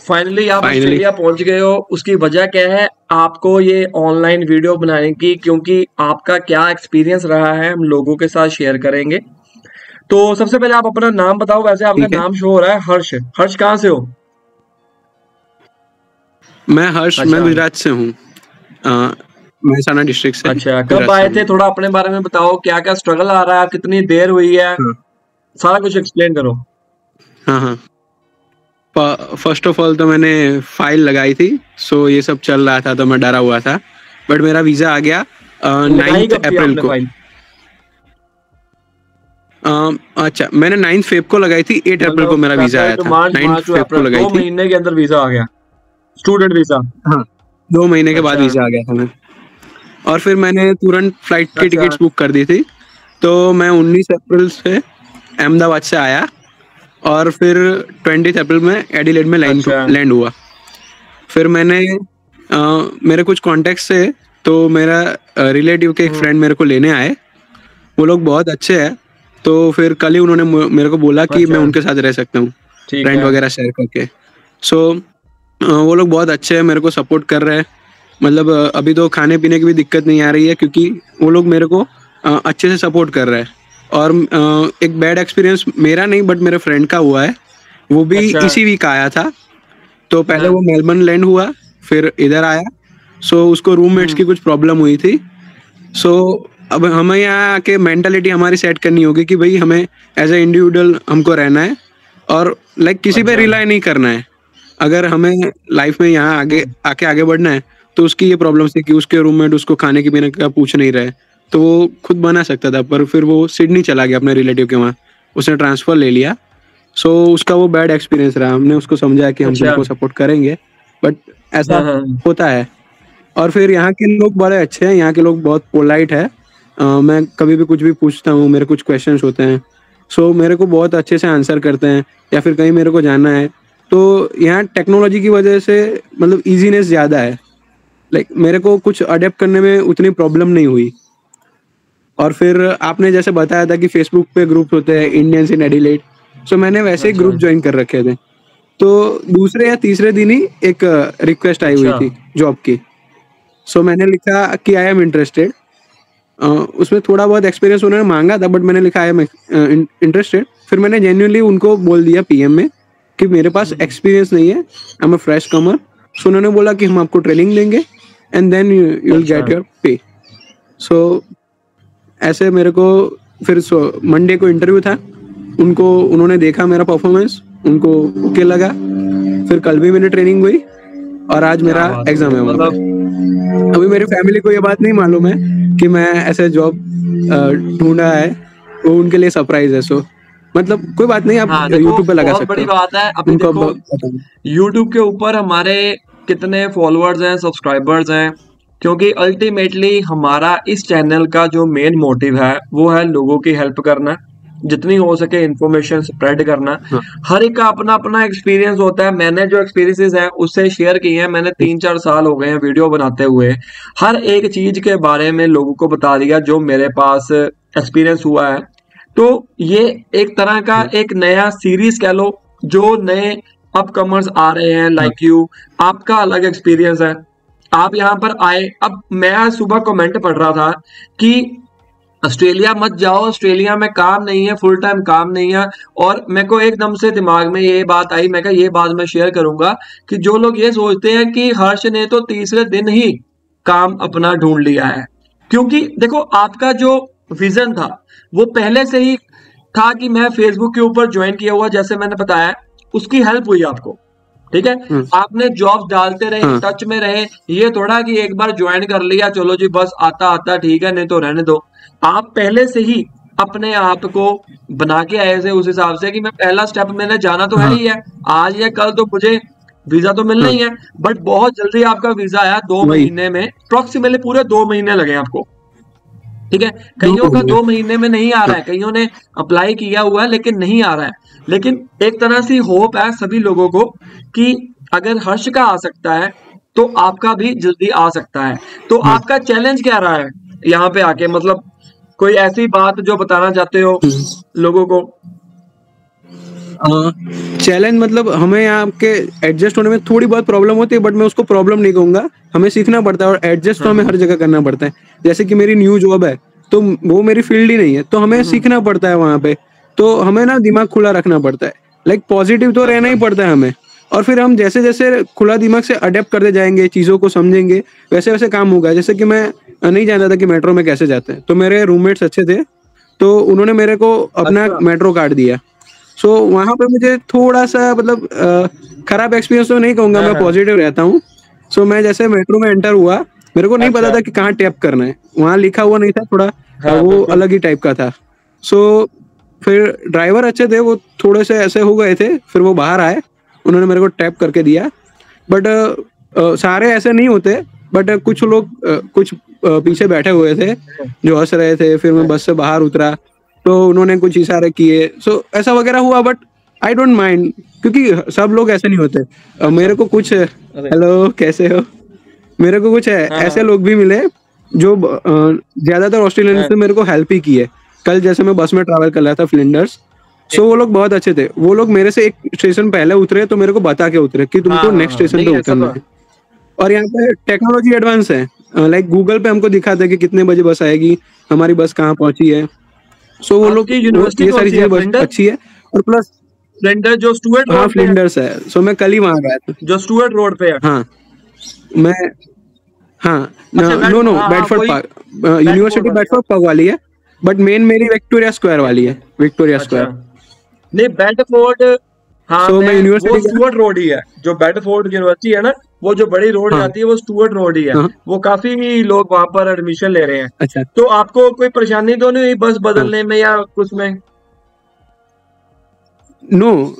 Finally आप Australia पहुँच गए हो। उसकी वजह क्या है? आपको ये ऑनलाइन वीडियो बनाने की क्योंकि आपका क्या एक्सपीरियंस रहा है हम लोगों के साथ शेयर करेंगे। तो सबसे पहले आप अपना नाम बताओ। वैसे आपका नाम शो हो रहा है हर्ष। हर्ष कहाँ से हो? मैं हर्ष अच्छा, मैं गुजरात से हूँ। महसाना डिस्ट्रिक्ट से अच्छा कब आए थे? थोड़ा अपने बारे में बताओ। क्या क्या स्ट्रगल आ रहा है? कितनी देर हुई है? हाँ। सारा कुछ एक्सप्लेन करो। हाँ हाँ। फ़र्स्ट ऑफ़ ऑल तो मैंने फ़ाइल लगाई थी सो so ये सब चल रहा था तो मैं डरा हुआ था। बट मेरा वीज़ा आ गया नाइन्थ थी अप्रैल को। अच्छा मैंने नाइन्थ फेब को लगाई थी एट अप्रैल को मेरा वीज़ा आया था। नाइन्थ फेब को लगाई दो थी। महीने के अंदर वीज़ा आ गया। स्टूडेंट वीज़ा हाँ दो महीने के बाद अच्छा। वीज़ा आ गया था मैं और फिर मैंने तुरंत फ़्लाइट की अच्छा। टिकट्स बुक कर दी थी। तो मैं 19 अप्रैल से अहमदाबाद से आया। और फिर 20 अप्रैल में एडिलेड में लैंड अच्छा। लैंड हुआ। फिर मैंने अ, मेरे कुछ कॉन्टेक्ट से तो मेरा रिलेटिव के एक हम्म। फ्रेंड मेरे को लेने आए। वो लोग बहुत अच्छे हैं तो फिर कल ही उन्होंने मेरे को बोला कि मैं अच्छा उनके साथ रह सकता हूँ रेंट वगैरह शेयर करके। सो वो लोग बहुत अच्छे हैं मेरे को सपोर्ट कर रहे हैं। मतलब अभी तो खाने पीने की भी दिक्कत नहीं आ रही है क्योंकि वो लोग मेरे को अच्छे से सपोर्ट कर रहे हैं। और एक बैड एक्सपीरियंस मेरा नहीं बट मेरे फ्रेंड का हुआ है। वो भी अच्छा। इसी वीक आया था। तो पहले हाँ। वो मेलबर्न लैंड हुआ फिर इधर आया। सो उसको रूममेट्स की हम्म कुछ प्रॉब्लम हुई थी। सो अब हमें यहाँ आके मेंटालिटी हमारी सेट करनी होगी कि भाई हमें एज ए इंडिविजुअल हमको रहना है। और लाइक किसी पे अच्छा। रिलाई नहीं करना है। अगर हमें लाइफ में यहाँ आगे आके आगे बढ़ना है तो उसकी ये प्रॉब्लम थी कि उसके रूममेट उसको खाने की पीने का पूछ नहीं रहे। तो वो खुद बना सकता था पर फिर वो सिडनी चला गया अपने रिलेटिव के वहाँ। उसने ट्रांसफ़र ले लिया। सो उसका वो बैड एक्सपीरियंस रहा। हमने उसको समझाया कि हम अच्छा। तुमको सपोर्ट करेंगे। बट ऐसा हाँ हाँ। होता है। और फिर यहाँ के लोग बड़े अच्छे हैं। यहाँ के लोग बहुत पोलाइट है। अ, मैं कभी भी कुछ भी पूछता हूँ मेरे कुछ क्वेश्चन होते हैं। सो so, मेरे को बहुत अच्छे से आंसर करते हैं। या फिर कहीं मेरे को जाना है। तो यहाँ टेक्नोलॉजी की वजह से मतलब इजीनेस ज़्यादा है। लाइक like, मेरे को कुछ अडेप्ट करने में उतनी प्रॉब्लम नहीं हुई। और फिर आपने जैसे बताया था कि फेसबुक पे ग्रुप होते हैं इंडियंस इन एडिलेट सो मैंने वैसे ही ग्रुप ज्वाइन कर रखे थे। तो दूसरे या तीसरे दिन ही एक रिक्वेस्ट आई हुई अच्छा। थी जॉब की। सो मैंने लिखा कि आई एम इंटरेस्टेड उसमें थोड़ा बहुत एक्सपीरियंस उन्होंने मांगा था बट मैंने लिखा आई एम इंटरेस्टेड फिर मैंने जेन्यूनली उनको बोल दिया पीएम में कि मेरे पास एक्सपीरियंस नहीं है आई एम अ फ्रेश कमर सो उन्होंने बोला कि हम आपको ट्रेनिंग देंगे and then you will get your pay so ऐसे मेरे को फिर मंडे को इंटरव्यू था। उनको उन्होंने देखा मेरा परफॉर्मेंस उनको ओके लगा। फिर कल भी मेरी ट्रेनिंग हुई और आज मेरा एग्ज़ाम है। मतलब अभी मेरी फैमिली को ये बात नहीं मालूम है कि मैं ऐसे जॉब ढूंढा है। वो उनके लिए सरप्राइज़ है सो मतलब कोई बात नहीं आप हाँ यूट्यूब पे लगा सकते बड़ी बात है। अभी देखो YouTube के ऊपर हमारे कितने फॉलोअर्स हैं सब्सक्राइबर्स हैं। क्योंकि अल्टीमेटली हमारा इस चैनल का जो मेन मोटिव है वो है लोगों की हेल्प करना जितनी हो सके इंफॉर्मेशन स्प्रेड करना। हाँ। हर एक का अपना अपना एक्सपीरियंस होता है। मैंने जो एक्सपीरियंसेस हैं उससे शेयर किए हैं। मैंने तीन चार साल हो गए हैं वीडियो बनाते हुए। हर एक चीज़ के बारे में लोगों को बता दिया जो मेरे पास एक्सपीरियंस हुआ है। तो ये एक तरह का एक नया सीरीज़ कह लो जो नए अपकमर्स आ रहे हैं लाइक यू आपका अलग एक्सपीरियंस है। आप यहाँ पर आए। अब मैं सुबह कमेंट पढ़ रहा था कि ऑस्ट्रेलिया मत जाओ, ऑस्ट्रेलिया में काम नहीं है फुल टाइम काम नहीं है। और मेरे को एकदम से दिमाग में ये बात आई, मैं ये बात मैं शेयर करूँगा कि जो लोग ये सोचते हैं कि हर्ष ने तो तीसरे दिन ही काम अपना ढूंढ लिया है। क्योंकि देखो, आपका जो विजन था, वो पहले से ही था कि मैं फेसबुक के ऊपर ज्वाइन किया हुआ, जैसे मैंने बताया, उसकी हेल्प हुई आपको। ठीक है? हम्म, आपने जॉब डालते रहे टच में रहे ये थोड़ा कि एक बार ज्वाइन कर लिया चलो जी बस आता आता ठीक है नहीं तो रहने दो। आप पहले से ही अपने आप को बना के आए थे उस हिसाब से कि मैं पहला स्टेप मैंने जाना तो है हाँ। ही है। आज या कल तो मुझे वीज़ा तो मिलना हाँ ही। है बट बहुत जल्दी आपका वीज़ा आया दो महीने में अप्रोक्सीमेटली पूरे दो महीने लगे आपको। ठीक है? कईयों का दो महीने में नहीं आ रहा हाँ। है। कईयों ने अप्लाई किया हुआ है लेकिन नहीं आ रहा है। लेकिन एक तरह से होप है सभी लोगों को कि अगर हर्ष का आ सकता है तो आपका भी जल्दी आ सकता है। तो हाँ। आपका चैलेंज क्या रहा है? यहाँ पे आके मतलब कोई ऐसी बात जो बताना चाहते हो हम्म। लोगों को? चैलेंज मतलब हमें यहाँ के एडजस्ट होने में थोड़ी बहुत प्रॉब्लम होती है बट मैं उसको प्रॉब्लम नहीं कहूँगा। हमें सीखना पड़ता है और एडजस्ट तो हमें हर जगह करना पड़ता है। जैसे कि मेरी न्यू जॉब है तो वो मेरी फ़ील्ड ही नहीं है तो हमें सीखना पड़ता है वहाँ पे। तो हमें ना दिमाग खुला रखना पड़ता है। लाइक पॉजिटिव तो रहना ही पड़ता है हमें। और फिर हम जैसे जैसे खुला दिमाग से अडेप्ट करते जाएँगे चीज़ों को समझेंगे वैसे वैसे काम होगा। जैसे कि मैं नहीं जानता था कि मेट्रो में कैसे जाते हैं। तो मेरे रूममेट्स अच्छे थे तो उन्होंने मेरे को अपना अच्छा। मेट्रो कार्ड दिया। सो वहाँ पे मुझे थोड़ा सा मतलब खराब एक्सपीरियंस तो नहीं कहूँगा मैं हाँ, हाँ। पॉजिटिव रहता हूँ। सो मैं जैसे मेट्रो में एंटर हुआ मेरे को नहीं पता अच्छा। था कि कहाँ टैप करना है। वहाँ लिखा हुआ नहीं था थोड़ा हाँ, वो अलग ही टाइप का था। सो फिर ड्राइवर अच्छे थे वो थोड़े से ऐसे हो गए थे फिर वो बाहर आए उन्होंने मेरे को टैप करके दिया। बट सारे ऐसे नहीं होते बट कुछ लोग कुछ पीछे बैठे हुए थे जो हंस रहे थे फिर मैं बस से बाहर उतरा। तो उन्होंने कुछ इशारे किए। सो ऐसा वगैरह हुआ बट आई डोंट माइंड क्योंकि सब लोग ऐसे नहीं होते। अ, मेरे को कुछ हेलो कैसे हो? मेरे को कुछ है, हाँ, ऐसे लोग भी मिले जो ज़्यादातर ऑस्ट्रेलियन हाँ। मेरे को हेल्प ही की है कल जैसे मैं बस में ट्रैवल कर रहा था फ्लिंडर्स सो वो लोग बहुत अच्छे थे। वो लोग मेरे से एक स्टेशन पहले उतरे तो मेरे को बता के उतरे कि हाँ, तुमको हाँ, नेक्स्ट हाँ, स्टेशन पे उतरना तो है और यहाँ पे टेक्नोलॉजी एडवांस है। लाइक गूगल पे हमको दिखाते हैं कि कितने बजे बस आएगी हमारी बस कहाँ पहुँची है। सो वो लोग वो- यूनिवर्सिटी ये सारी चीज़ें अच्छी है और प्लस फ्लिंडर जो स्टूअर्ट हाँ है। फ्लिंडर्स है। सो मैं कल ही वहाँ गया था। जो स्टूअर्ट रोड पे है। हाँ। मैं हाँ। No no Bedford Park University वाली। बेडफोर्ड पार्क वाली है। बट मेन मेरी विक्टोरिया स्क्वायर वाली है। विक्टोरिया अच्छा। स्क्वायर नहीं बेडफोर्ड हाँ So, मैं यूनिवर्सिटी रोड ही है। जो बेडफोर्ड यूनिवर्सिटी है ना वो जो बड़ी रोड हाँ। जाती है वो स्टूअर्ट रोड ही है। हाँ। वो काफ़ी लोग वहाँ पर एडमिशन ले रहे हैं। अच्छा। तो आपको कोई परेशानी तो नहीं हुई बस बदलने हाँ। में या कुछ में? नो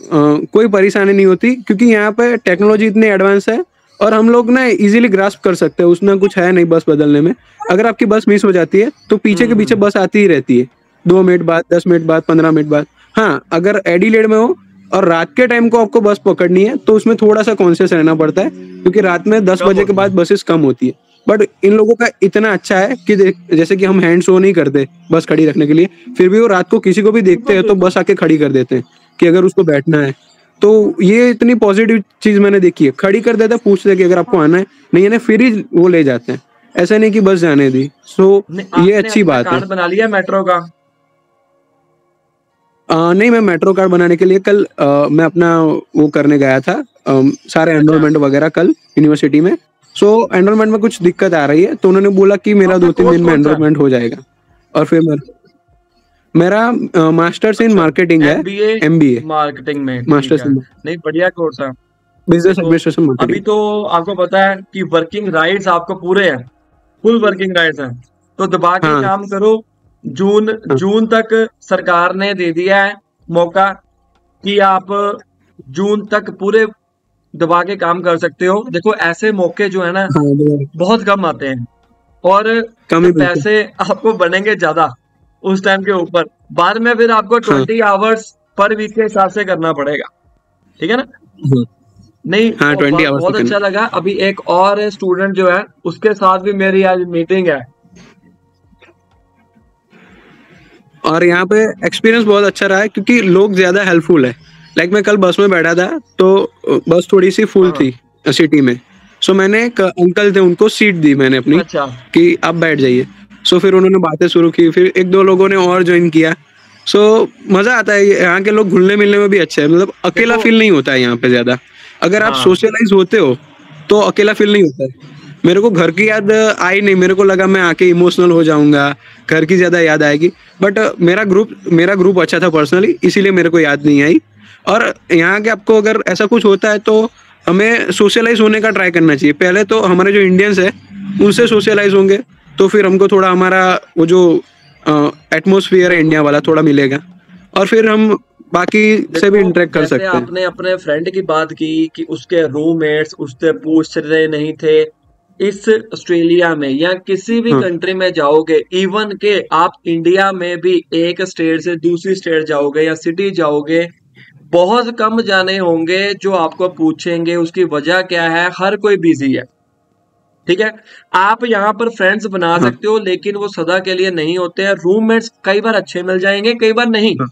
कोई परेशानी नहीं होती क्योंकि यहाँ पे टेक्नोलॉजी इतनी एडवांस है और हम लोग ना इजीली ग्रास्प कर सकते हैं उसमें कुछ है नहीं बस बदलने में। अगर आपकी बस मिस हो जाती है तो पीछे के पीछे बस आती ही रहती है। दो मिनट बाद दस मिनट बाद पंद्रह मिनट बाद। हाँ अगर एडिलेड में हो और रात के टाइम को आपको बस पकड़नी है तो उसमें थोड़ा सा कॉन्शियस रहना पड़ता है क्योंकि रात में दस बजे के बाद बसेस कम होती है। बट इन लोगों का इतना अच्छा है कि जैसे कि हम हैंड शो नहीं करते बस खड़ी रखने के लिए फिर भी वो रात को किसी को भी देखते हैं तो बस आके खड़ी कर देते हैं कि अगर उसको बैठना है। तो ये इतनी पॉजिटिव चीज़ मैंने देखी है। खड़ी कर देते हैं पूछते हैं कि अगर आपको आना है नहीं है ना फिर ही वो ले जाते हैं। ऐसा नहीं कि बस जाने दी। सो ये अच्छी बात है। बना लिया मेट्रो का। आ, नहीं मैं मेट्रो कार्ड बनाने के लिए कल आ, मैं अपना वो करने गया था अम, सारे एनरोलमेंट वगैरह कल यूनिवर्सिटी में। सो एनरोलमेंट में कुछ दिक्कत आ रही है तो उन्होंने बोला कि मेरा दो तीन दिन में? एनरोलमेंट हो जाएगा। और फिर मेरा मेरा मास्टर्स इन मार्केटिंग है। एमबीए मार्केटिंग में मास्टर्स नहीं बढ़िया कोर्स है। बिज़नेस एडमिनिस्ट्रेशन अभी तो आपको पता है कि वर्किंग राइट्स आपको पूरे हैं। फुल वर्किंग राइट्स हैं। तो दबा के हाँ। काम करो जून जून तक सरकार ने दे दिया है मौका कि आप जून तक पूरे दबा के काम कर सकते हो। देखो ऐसे मौके जो है ना हाँ बहुत कम आते हैं। और कम पैसे आपको बनेंगे ज़्यादा उस टाइम के ऊपर। बाद में फिर आपको। ट्वेंटी आवर्स पर वीक के हिसाब से करना पड़ेगा। ठीक है ना? हाँ। नहीं हाँ, 20 बहुत- अच्छा लगा। अभी एक और स्टूडेंट जो है उसके साथ भी मेरी आज मीटिंग है। और यहाँ पे एक्सपीरियंस बहुत अच्छा रहा है क्योंकि लोग ज़्यादा हेल्पफुल है। लाइक मैं कल बस में बैठा था तो बस थोड़ी सी फुल हाँ। थी सिटी में। सो मैंने एक अंकल थे उनको सीट दी मैंने अपनी अच्छा। कि आप बैठ जाइए। सो फिर उन्होंने बातें शुरू की फिर एक दो लोगों ने और ज्वाइन किया। सो मज़ा आता है यहाँ के लोग घुलने मिलने में भी अच्छा है। मतलब अकेला फील नहीं होता है यहाँ पे ज़्यादा। अगर आप हाँ। सोशलाइज होते हो तो अकेला फील नहीं होता है। मेरे को घर की याद आई नहीं मेरे को लगा मैं आके इमोशनल हो जाऊँगा घर की ज़्यादा याद आएगी। बट मेरा ग्रुप मेरा ग्रुप अच्छा था पर्सनली इसीलिए मेरे को याद नहीं आई। और यहाँ के आपको अगर ऐसा कुछ होता है तो हमें सोशलाइज होने का ट्राई करना चाहिए। पहले तो हमारे जो इंडियंस है उनसे सोशलाइज होंगे तो फिर हमको थोड़ा हमारा वो जो एटमोसफियर है इंडिया वाला थोड़ा मिलेगा। और फिर हम बाकी से भी इंटरेक्ट कर सकते हैं। आपने अपने फ्रेंड की बात की कि उसके रूममेट्स उससे पूछ रहे नहीं थे इस ऑस्ट्रेलिया में या किसी भी हाँ। कंट्री में जाओगे इवन के आप इंडिया में भी एक स्टेट से दूसरी स्टेट जाओगे या सिटी जाओगे बहुत कम जाने होंगे जो आपको पूछेंगे उसकी वजह क्या है हर कोई बिज़ी है ठीक है आप यहाँ पर फ्रेंड्स बना हाँ। सकते हो लेकिन वो सदा के लिए नहीं होते हैं रूममेट्स कई बार अच्छे मिल जाएँगे कई बार नहीं हाँ।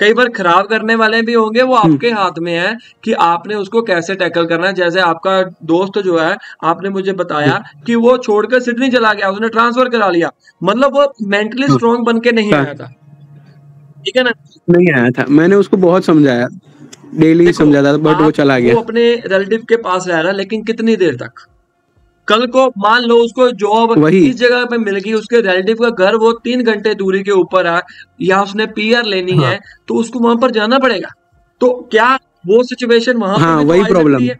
कई बार खराब करने वाले भी होंगे वो आपके हाथ में है कि आपने उसको कैसे टैकल करना है। जैसे आपका दोस्त जो है आपने मुझे बताया कि वो छोड़कर सिडनी चला गया उसने ट्रांसफ़र करा लिया। मतलब वो मेंटली स्ट्रांग बन के नहीं आया था। ठीक है ना? नहीं आया था। मैंने उसको बहुत समझाया। डेली देखो समझाता था बट वो चला गया। वो अपने रिलेटिव के पास रह रहा लेकिन कितनी देर तक? कल को मान लो उसको जॉब इस जगह पे मिल गई उसके रिलेटिव का घर वो तीन घंटे दूरी के ऊपर है या उसने पीआर लेनी हाँ। है तो उसको वहाँ पर जाना पड़ेगा। तो क्या वो सिचुएशन वहाँ हाँ तो वही प्रॉब्लम है?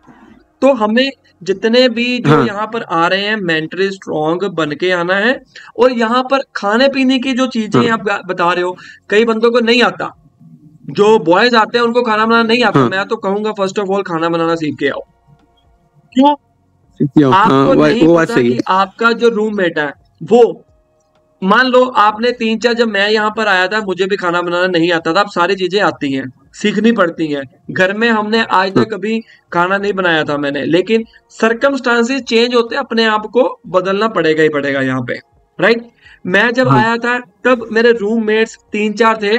तो हमें जितने भी जो हाँ। यहाँ पर आ रहे हैं मेंटली स्ट्रॉन्ग बन के आना है और यहाँ पर खाने पीने की जो चीज़ें हाँ। आप बता रहे हो कई बंदों को नहीं आता। जो बॉयज़ आते हैं उनको खाना बनाना नहीं आता। हाँ। मैं तो कहूँगा फ़र्स्ट ऑफ़ ऑल खाना बनाना सीख के आओ। क्यों? आपको वह- नहीं पता कि आपका जो रूममेट है वो मान लो आपने तीन चार जब मैं यहाँ पर आया था मुझे भी खाना बनाना नहीं आता था अब सारी चीज़ें आती हैं सीखनी पड़ती हैं। घर में हमने आज हाँ। तक कभी खाना नहीं बनाया था मैंने लेकिन सरकमस्टांसेस चेंज होते अपने आप को बदलना पड़ेगा ही पड़ेगा यहाँ पे राइट मैं जब हाँ। आया था तब मेरे रूममेट्स तीन चार थे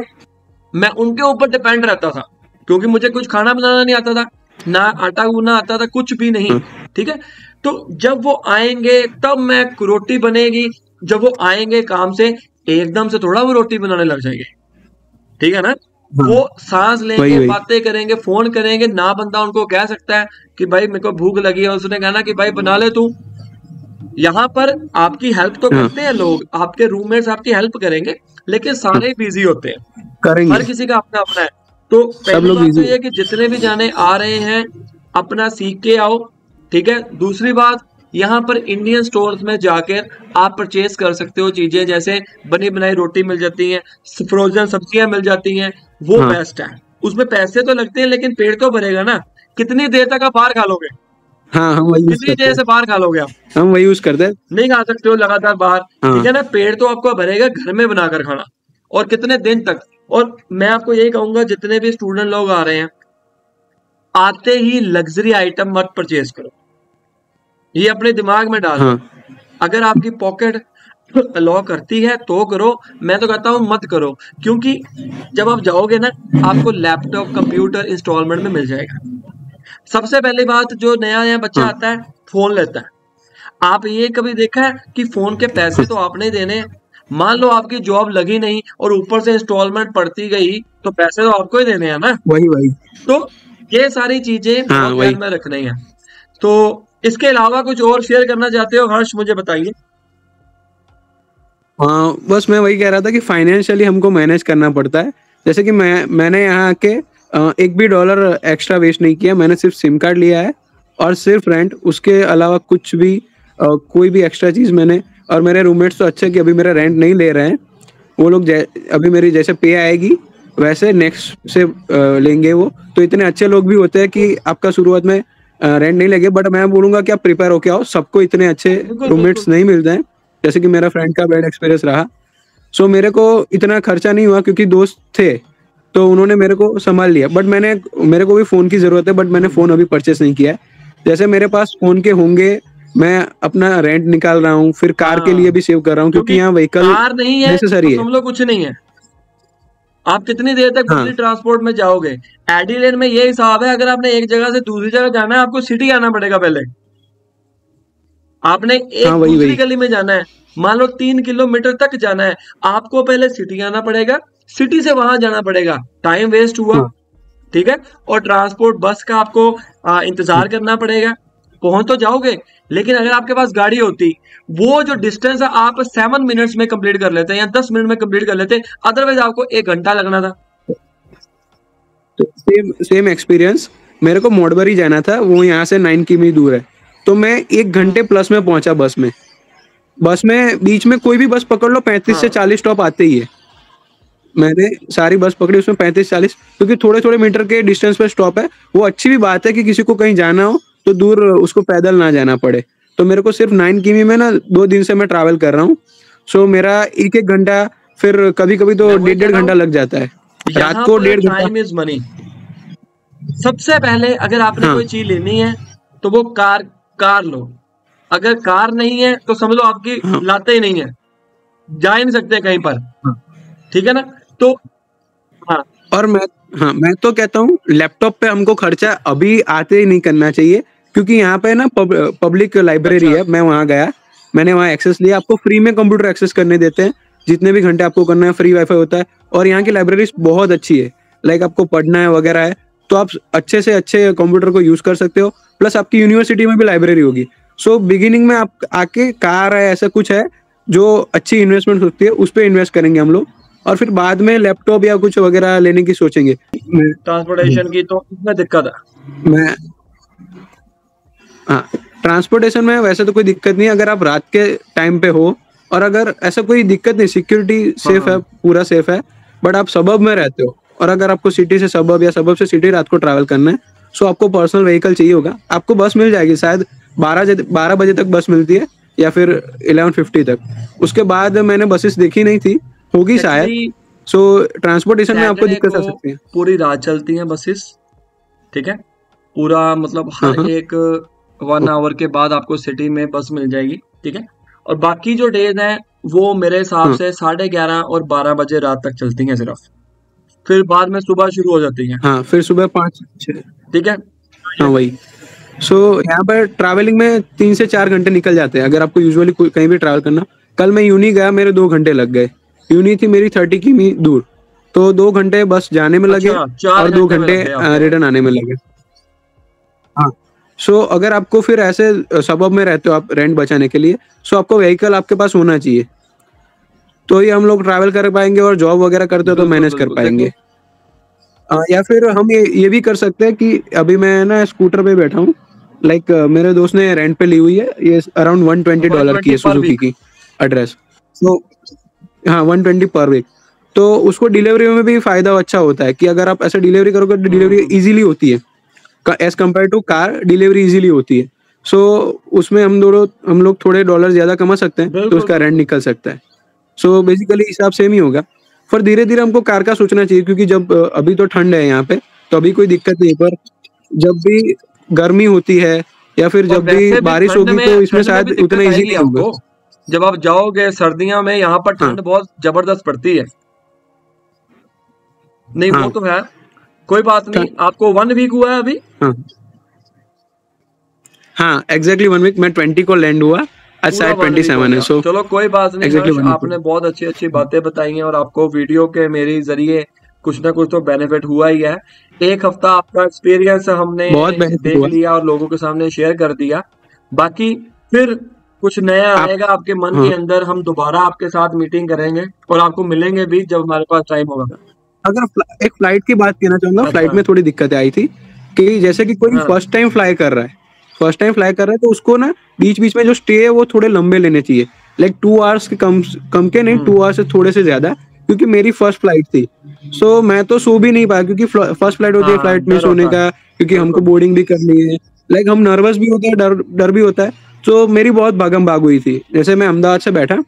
मैं उनके ऊपर डिपेंड रहता था क्योंकि मुझे कुछ खाना बनाना नहीं आता था ना आटा गूंदना आता था कुछ भी नहीं। हाँ। ठीक है? तो जब वो आएँगे तब मैं रोटी बनेगी। जब वो आएँगे काम से एकदम से थोड़ा वो रोटी बनाने लग जाएँगे। ठीक है ना? हाँ। वो सांस लेंगे बातें करेंगे फ़ोन करेंगे ना बंदा उनको कह सकता है कि भाई मेरे को भूख लगी है। उसने कहना कि भाई बना ले तू। यहाँ पर आपकी हेल्प तो हाँ। करते हैं लोग। आपके रूममेट्स आपकी हेल्प करेंगे लेकिन हाँ। सारे बिज़ी होते हैं। करेंगे। हर किसी का अपना अपना है। तो सब पहली लोग बात तो ये कि जितने भी जाने आ रहे हैं अपना सीख के आओ। ठीक है? दूसरी बात यहाँ पर इंडियन स्टोर्स में जाकर आप परचेज कर सकते हो चीज़ें जैसे बनी बनाई रोटी मिल जाती है फ्रोजन सब्ज़ियाँ मिल जाती हैं वो हाँ। बेस्ट है। उसमें पैसे तो लगते हैं लेकिन पेट तो भरेगा ना। कितनी देर तक आप बाहर खा लोगे? हाँ हम वही कितनी देर से बाहर खा लोगे आप? हम वही यूज़ करते हैं। नहीं खा सकते हो लगातार बाहर। हाँ। ठीक है ना? पेट तो आपको भरेगा घर में बनाकर खाना। और कितने दिन तक? और मैं आपको यही कहूँगा जितने भी स्टूडेंट लोग आ रहे हैं आते ही लग्जरी आइटम मत परचेज करो। ये अपने दिमाग में डालो। हाँ। अगर आपकी पॉकेट अलाउ करती है तो करो। मैं तो कहता हूँ मत करो। क्योंकि जब आप जाओगे ना आपको लैपटॉप कंप्यूटर इंस्टॉलमेंट में मिल जाएगा। सबसे पहली बात जो नया नया बच्चा हाँ। आता है फ़ोन लेता है। आप ये कभी देखा है कि फ़ोन के पैसे तो आपने देने? मान लो आपकी जॉब लगी नहीं और ऊपर से इंस्टॉलमेंट पड़ती गई तो पैसे तो आपको ही देने हैं ना? वही वही। तो ये सारी चीज़ें हाँ में रखनी है। तो इसके अलावा कुछ और शेयर करना चाहते हो? हर्ष मुझे बताइए। हाँ बस मैं वही कह रहा था कि फाइनेंशियली हमको मैनेज करना पड़ता है। जैसे कि मैं मैंने यहाँ आके एक भी डॉलर एक्स्ट्रा वेस्ट नहीं किया। मैंने सिर्फ़ सिम कार्ड लिया है और सिर्फ़ रेंट उसके अलावा कुछ भी अ, कोई भी एक्स्ट्रा चीज़ मैंने और मेरे रूममेट्स तो अच्छे कि अभी मेरा रेंट नहीं ले रहे हैं। वो लोग अभी मेरी जैसे पे आएगी वैसे नेक्स्ट से लेंगे वो। तो इतने अच्छे लोग भी होते हैं कि आपका शुरुआत में रेंट नहीं लगे बट मैं बोलूँगा कि आप प्रिपेयर होके आओ। सबको इतने अच्छे रूममेट्स नहीं मिलते हैं। जैसे कि मेरा फ्रेंड का बैड एक्सपीरियंस रहा। सो so, मेरे को इतना खर्चा नहीं हुआ क्योंकि दोस्त थे। तो उन्होंने मेरे को संभाल लिया। बट मैंने मेरे को भी फ़ोन की ज़रूरत है बट मैंने फ़ोन अभी परचेस नहीं किया है। जैसे मेरे पास फ़ोन के होंगे मैं अपना रेंट निकाल रहा हूँ फिर कार के लिए हाँ भी सेव कर रहा हूँ क्योंकि यहाँ व्हीकल कार नहीं है तो नेसेसरी है कुछ नहीं है। आप कितनी देर तक हाँ। पब्लिक ट्रांसपोर्ट में जाओगे? एडिलेड में ये हिसाब है अगर आपने एक जगह से दूसरी जगह जाना है आपको सिटी आना पड़ेगा पहले। आपने हाँ एक वही दूसरी वही। गली में जाना है। मान लो तीन किलोमीटर तक जाना है आपको पहले सिटी आना पड़ेगा। सिटी से वहाँ जाना पड़ेगा। टाइम वेस्ट हुआ। हाँ। ठीक है? और ट्रांसपोर्ट बस का आपको आ, इंतज़ार करना पड़ेगा। पहुँच तो जाओगे। लेकिन अगर आपके पास गाड़ी होती वो जो डिस्टेंस है आप सेवन मिनट्स में कंप्लीट कर लेते हैं या दस मिनट में कंप्लीट कर लेते अदरवाइज़ आपको एक घंटा लगना था। तो सेम सेम एक्सपीरियंस मेरे को मोडबरी जाना था वो यहाँ से नाइन किमी दूर है। तो मैं एक घंटे प्लस में पहुँचा बस में। बस में बीच में कोई भी बस पकड़ लो पैंतीस से हाँ। चालीस स्टॉप आते ही है। मैंने सारी बस पकड़ी उसमें पैंतीस चालीस क्योंकि थोड़े थोड़े मीटर के डिस्टेंस पे स्टॉप है। वो अच्छी भी बात है कि किसी को कहीं जाना हो तो दूर उसको पैदल ना जाना पड़े। तो मेरे को सिर्फ़ नाइन किमी में ना दो दिन से मैं ट्रैवल कर रहा हूँ। सो मेरा एक एक घंटा फिर कभी कभी तो डेढ़ डेढ़ घंटा लग जाता है। रात को डेढ़ घंटा। सबसे पहले अगर आपने हाँ। कोई चीज़ लेनी है तो वो कार कार लो। अगर कार नहीं है तो समझ लो आपकी हाँ। लाते ही नहीं है। जा ही नहीं सकते कहीं पर। हाँ। ठीक है ना? तो हाँ। और मैं हाँ मैं तो कहता हूँ लैपटॉप पे हमको खर्चा अभी आते ही नहीं करना चाहिए। क्योंकि यहाँ पे ना पब, पब्लिक लाइब्रेरी अच्छा। है मैं वहाँ गया। मैंने वहाँ एक्सेस लिया। आपको फ्री में कंप्यूटर एक्सेस करने देते हैं। जितने भी घंटे आपको करना है फ्री वाईफाई होता है। और यहाँ की लाइब्रेरी बहुत अच्छी है। लाइक आपको पढ़ना है वगैरह है तो आप अच्छे से अच्छे कंप्यूटर को यूज़ कर सकते हो। प्लस आपकी यूनिवर्सिटी में भी लाइब्रेरी होगी। सो बिगिनिंग में आप आके कार है ऐसा कुछ है जो अच्छी इन्वेस्टमेंट होती है उस पर इन्वेस्ट करेंगे हम लोग। और फिर बाद में लैपटॉप या कुछ वगैरह लेने की सोचेंगे। ट्रांसपोर्टेशन की तो इसमें दिक्कत है? मैं हाँ ट्रांसपोर्टेशन में वैसे तो कोई दिक्कत नहीं है अगर आप रात के टाइम पे हो और अगर ऐसा कोई दिक्कत नहीं सिक्योरिटी सेफ़ है पूरा सेफ़ है बट आप सबब में रहते हो और अगर आपको सिटी से सबब या सबब से सिटी रात को ट्रैवल करना है सो आपको पर्सनल व्हीकल चाहिए होगा। आपको बस मिल जाएगी शायद बारह बारह बजे तक बस मिलती है या फिर इलेवन फिफ्टी तक। उसके बाद मैंने बसेस देखी नहीं थी होगी शायद सो ट्रांसपोर्टेशन में आपको दिक्कत आ सकती है। पूरी रात चलती है बसेस ठीक है? पूरा मतलब हाँ, हर हाँ। एक वन आवर के बाद आपको सिटी में बस मिल जाएगी ठीक है? और बाकी जो डेज़ हैं वो मेरे हिसाब हाँ। से साढ़े ग्यारह और बारह बजे रात तक चलती हैं सिर्फ़। फिर बाद में सुबह शुरू हो जाती हैं। हाँ फिर सुबह पाँच ठीक है? हाँ वही। सो so, यहाँ पर ट्रैवलिंग में तीन से चार घंटे निकल जाते हैं। अगर आपको यूजुअली कहीं भी ट्रैवल करना कल मैं यूनी गया मेरे दो घंटे लग गए। यूनी थी मेरी थर्टी की मी दूर। तो दो घंटे बस जाने में लगे अच्छा, और दो घंटे। रिटर्न आने में लगे। हाँ। सो so, अगर आपको फिर ऐसे सबब में रहते हो आप रेंट बचाने के लिए सो so आपको व्हीकल आपके पास होना चाहिए। तो ये हम लोग ट्रैवल कर पाएँगे और जॉब वगैरह करते हो तो मैनेज कर पाएँगे। आ, या फिर हम ये ये भी कर सकते हैं कि अभी मैं ना स्कूटर पे बैठा हूँ लाइक मेरे दोस्त ने रेंट पे ली हुई है ये अराउंड वन ट्वेंटी डॉलर की है सुजुकी की एड्रेस तो हाँ वन ट्वेंटी पर वीक तो उसको डिलीवरी में भी फ़ायदा अच्छा होता है कि अगर आप ऐसे डिलीवरी करोगे तो डिलीवरी इजीली होती है। As compared to car delivery easily होती है। सो so, उसमें हम दोनों हम लोग थोड़े डॉलर ज़्यादा कमा सकते हैं तो उसका रेंट निकल सकता है। सो बेसिकली हिसाब सेम ही होगा। पर धीरे धीरे हमको कार का सोचना चाहिए क्योंकि जब अभी तो ठंड है यहाँ पे तो अभी कोई दिक्कत नहीं पर जब भी गर्मी होती है या फिर जब भी बारिश होगी तो इसमें शायद उतना इजी नहीं होगा। जब आप जाओगे सर्दियों में यहाँ पर ठंड बहुत ज़बरदस्त पड़ती है। नहीं वो हाँ। तो है। कोई बात नहीं आपको वन वीक हुआ है अभी? हाँ। हाँ एग्जैक्टली वन वीक मैं ट्वेंटी को लैंड हुआ हो है सो चलो कोई बात नहीं Exactly आपने बहुत अच्छी अच्छी बातें बताई हैं और आपको वीडियो के मेरे ज़रिए कुछ ना कुछ तो बेनिफिट हुआ ही है। एक हफ़्ता आपका एक्सपीरियंस हमने देख लिया और लोगों के सामने शेयर कर दिया। बाकी फिर कुछ नया आप- आएगा आपके मन हाँ। के अंदर हम दोबारा आपके साथ मीटिंग करेंगे और आपको मिलेंगे भी जब हमारे पास टाइम होगा। अगर एक फ़्लाइट की बात कहना चाहूँगा। फ़्लाइट में थोड़ी दिक्कतें आई थी कि जैसे कि कोई हाँ। फ़र्स्ट टाइम फ्लाई कर रहा है फ़र्स्ट टाइम फ्लाई कर रहा है तो उसको ना बीच बीच में जो स्टे है वो थोड़े लंबे लेने चाहिए लाइक टू आवर्स के कम कम के नहीं। टू आवर्स से थोड़े से ज़्यादा क्योंकि मेरी फ़र्स्ट फ़्लाइट थी सो so, मैं तो सो भी नहीं पाया क्योंकि फ़र्स्ट फ़्लाइट होती है हाँ, फ़्लाइट डर मिस होने का क्योंकि हमको बोर्डिंग भी करनी है लाइक हम नर्वस भी होते हैं डर डर भी होता है तो मेरी बहुत भागम भाग हुई थी जैसे मैं अहमदाबाद से बैठा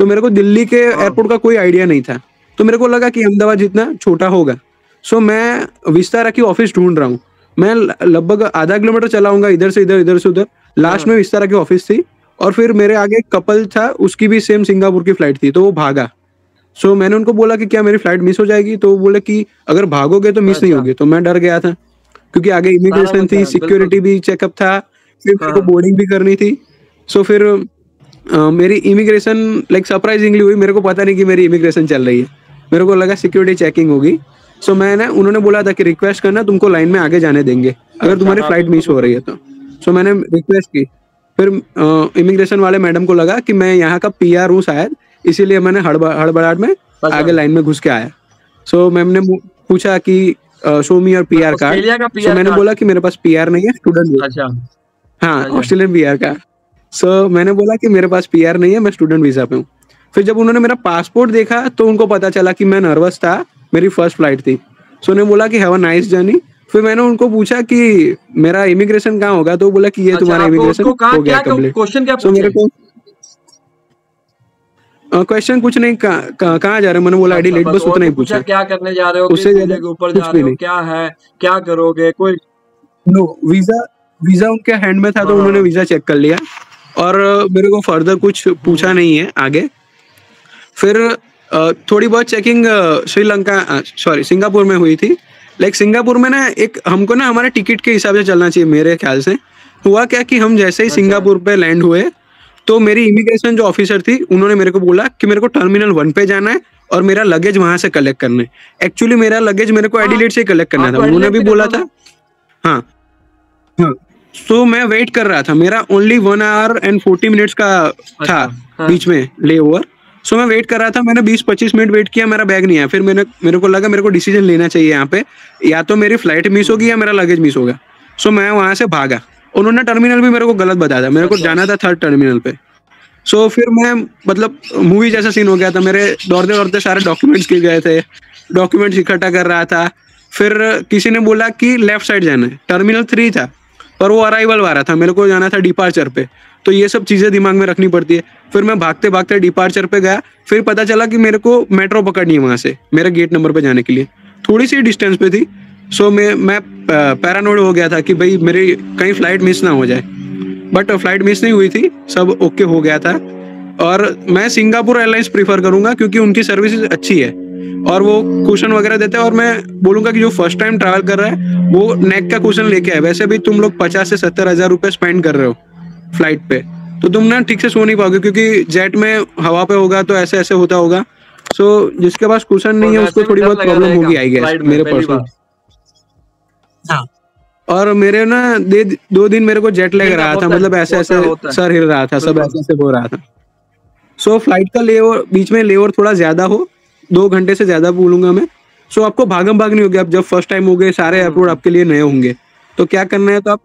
तो मेरे को दिल्ली के हाँ। एयरपोर्ट का कोई आइडिया नहीं था तो मेरे को लगा कि अहमदाबाद जितना छोटा होगा सो मैं विस्तारा की ऑफ़िस ढूंढ रहा हूँ मैं लगभग आधा किलोमीटर चलाऊँगा इधर से इधर इधर से उधर लास्ट हाँ। में विस्तारा की ऑफ़िस थी और फिर मेरे आगे कपल था उसकी भी सेम सिंगापुर की फ़्लाइट थी तो वो भागा सो so, मैंने उनको बोला कि क्या मेरी फ़्लाइट मिस हो जाएगी तो वो बोले कि अगर भागोगे तो मिस अच्छा। नहीं। होगी तो मैं डर गया था क्योंकि आगे इमिग्रेशन थी सिक्योरिटी भी चेकअप था फिर मेरे को हाँ। बोर्डिंग भी करनी थी सो फिर मेरी इमिग्रेशन लाइक सरप्राइजिंगली हुई मेरे को पता नहीं कि मेरी इमिग्रेशन चल रही है मेरे को लगा सिक्योरिटी चेकिंग होगी। सो so, मैंने उन्होंने बोला था कि रिक्वेस्ट करना तुमको लाइन में आगे जाने देंगे। अगर तुम्हारी हाँ, फ़्लाइट मिस हो रही है तो। सो मैंने रिक्वेस्ट की। फिर इमिग्रेशन वाले मैडम को लगा कि मैं यहाँ का पी आर हूँ शायद इसीलिए मैंने हड़बड़ हड़बड़ाहट में अच्छा। आगे लाइन में घुस के आया। सो so, मैम ने पूछा कि शो मी और पी आर का कार्ड सो मैंने बोला कि मेरे पास पी आर नहीं है स्टूडेंट अच्छा। हाँ अच्छा। ऑस्ट्रेलियन पीआर का सो मैंने बोला कि मेरे पास पी आर नहीं है मैं स्टूडेंट वीज़ा पे हूँ। फिर जब उन्होंने मेरा पासपोर्ट देखा तो उनको पता चला कि मैं नर्वस था मेरी फ़र्स्ट फ़्लाइट थी। सो उन्होंने बोला कि हैव अ नाइस जर्नी फिर मैंने उनको पूछा कि मेरा इमिग्रेशन कहाँ होगा तो वो बोला कि ये अच्छा, तुम्हारा इमिग्रेशन हो गया कंप्लीट क्वेश्चन क्या सो मेरे को क्वेश्चन कुछ नहीं कहाँ कहाँ- कहाँ जा रहे मैंने बोला आईडी अच्छा, लेट बस उतना ही तो पूछा क्या करने जा रहे हो? उससे के ऊपर जा रहे हो? क्या है? क्या करोगे? कोई नो वीज़ा वीज़ा उनके हैंड में था तो हाँ। उन्होंने वीज़ा चेक कर लिया। और मेरे को फर्दर कुछ पूछा नहीं है आगे। फिर थोड़ी बहुत चेकिंग श्रीलंका सॉरी सिंगापुर में हुई थी। लाइक सिंगापुर में ना एक हमको ना हमारे टिकट के हिसाब से चलना चाहिए मेरे ख्याल से। हुआ क्या कि हम जैसे ही सिंगापुर पे लैंड हुए तो मेरी इमिग्रेशन जो ऑफिसर थी उन्होंने मेरे को बोला कि मेरे को टर्मिनल वन पे जाना है और मेरा लगेज वहाँ से कलेक्ट करना है। एक्चुअली मेरा लगेज मेरे को एडिलेट से कलेक्ट करना था। उन्होंने भी बोला था। हाँ। हाँ। तो मैं वेट कर रहा था। मेरा only one hour and forty minutes का था हाँ। बीच में ले ओवर सो मैं वेट कर रहा था, मैंने 20-25 मिनट वेट किया, मेरा बैग नहीं आया। फिर मैंने, मेरे को लगा मेरे को डिसीज़न लेना चाहिए यहाँ पे। या तो मेरी फ़्लाइट मिस होगी या मेरा लगेज मिस होगा। सो मैं वहाँ से भागा। उन्होंने टर्मिनल भी मेरे को गलत बताया था मेरे को जाना था थर्ड टर्मिनल पे। सो फिर मैं मतलब मूवी जैसा सीन हो गया था। मेरे दौड़ते दौड़ते सारे डॉक्यूमेंट्स गिर गए थे। डॉक्यूमेंट्स इकट्ठा कर रहा था। फिर किसी ने बोला कि लेफ़्ट साइड जाना है। टर्मिनल थ्री था। पर वो अराइवल वाला था। मेरे को जाना था डिपार्चर पे। तो ये सब चीज़ें दिमाग में रखनी पड़ती है। फिर मैं भागते भागते डिपार्चर पे गया, फिर पता चला कि मेरे को मेट्रो पकड़नी है वहाँ से, मेरे गेट नंबर पे जाने के लिए। थोड़ी सी डिस्टेंस पे थी। सो मैं मैं पैरानोड हो गया था कि भाई मेरी कहीं फ़्लाइट मिस ना हो जाए। बट फ़्लाइट मिस नहीं हुई थी, सब ओके हो गया था। और मैं सिंगापुर एयरलाइंस प्रीफर करूँगा क्योंकि उनकी सर्विस अच्छी है। और वो क्वेश्चन वगैरह देते हैं और मैं बोलूँगा कि जो फ़र्स्ट टाइम ट्रैवल कर रहा है, वो नेक का क्वेश्चन लेके आए वैसे भी तुम लोग पचास से सत्तर हज़ार रुपये स्पेंड कर रहे हो। फ़्लाइट पे। तो तुम ना ठीक से सो नहीं पाओगे क्योंकि जेट में हवा पे होगा तो ऐसे ऐसे होता होगा। सो so, जिसके पास क्वेश्चन नहीं है उसको थोड़ी बहुत प्रॉब्लम होगी आई गेस मेरे पर्सनल हाँ। और मेरे ना दे दो दिन मेरे को जेट लग रहा था मतलब ऐसे ऐसे। सर हिल रहा था सब ऐसे ऐसे हो रहा था। सो फ़्लाइट का लेवर बीच में लेवर थोड़ा ज़्यादा हो दो घंटे से ज़्यादा बोलूँगा मैं। सो आपको भागम भाग नहीं होगी आप जब फ़र्स्ट टाइम हो गए सारे हम्म। एयरपोर्ट आपके लिए नए होंगे। तो क्या करना है तो आप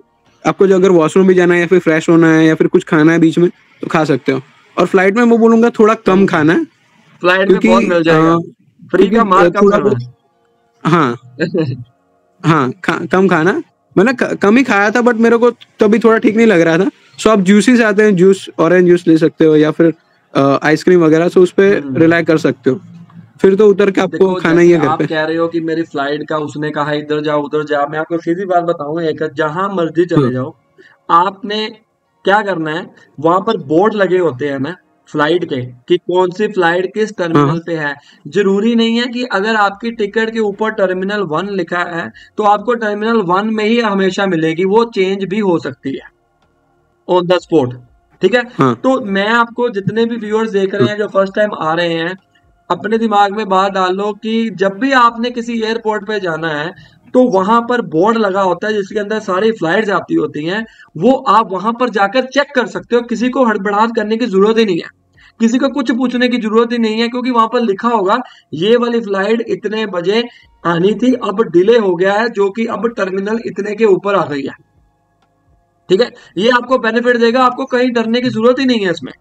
आपको जो अगर वॉशरूम भी जाना है या फिर फ्रेश होना है या फिर कुछ खाना है बीच में तो खा सकते हो। और फ़्लाइट में मैं बोलूँगा थोड़ा कम खाना है फ़्लाइट में बहुत मिल जाएगा। फ्री का माल कम करना हाँ हाँ खा, कम खाना। मैंने कम ही खाया था बट मेरे को तभी थोड़ा ठीक नहीं लग रहा था। सो आप जूसेस आते हैं जूस ऑरेंज जूस ले सकते हो या फिर आइसक्रीम वगैरह सो उस पर हम्म। रिलाई कर सकते हो। फिर तो उतर के आपको खाना ही है घर आप पे कह रहे हो कि मेरी फ़्लाइट का उसने कहा इधर जाओ उधर जाओ। मैं आपको सीधी बात बताऊँ एक जहाँ मर्ज़ी चले हम्म। जाओ आपने क्या करना है वहाँ पर बोर्ड लगे होते हैं ना फ़्लाइट के कि कौन सी फ़्लाइट किस टर्मिनल हाँ। पे है। ज़रूरी नहीं है कि अगर आपकी टिकट के ऊपर टर्मिनल वन लिखा है तो आपको टर्मिनल वन में ही हमेशा मिलेगी वो चेंज भी हो सकती है। ऑन द स्पॉट ठीक है? हाँ। तो मैं आपको जितने भी व्यूअर्स देख रहे हैं जो फ़र्स्ट टाइम आ रहे हैं अपने दिमाग में बात डालो कि जब भी आपने किसी एयरपोर्ट पे जाना है तो वहाँ पर बोर्ड लगा होता है, जिसके अंदर सारी फ़्लाइट आती होती हैं, वो आप वहाँ पर जाकर चेक कर सकते हो। किसी को हड़बड़ाहट करने की ज़रूरत ही नहीं है। किसी को कुछ पूछने की ज़रूरत ही नहीं है, क्योंकि वहाँ पर लिखा होगा, ये वाली फ़्लाइट इतने बजे आनी थी, अब डिले हो गया है, जो कि अब टर्मिनल इतने के ऊपर आ गई है। ठीक है? ये आपको बेनिफिट देगा, आपको कहीं डरने की ज़रूरत ही नहीं है इसमें।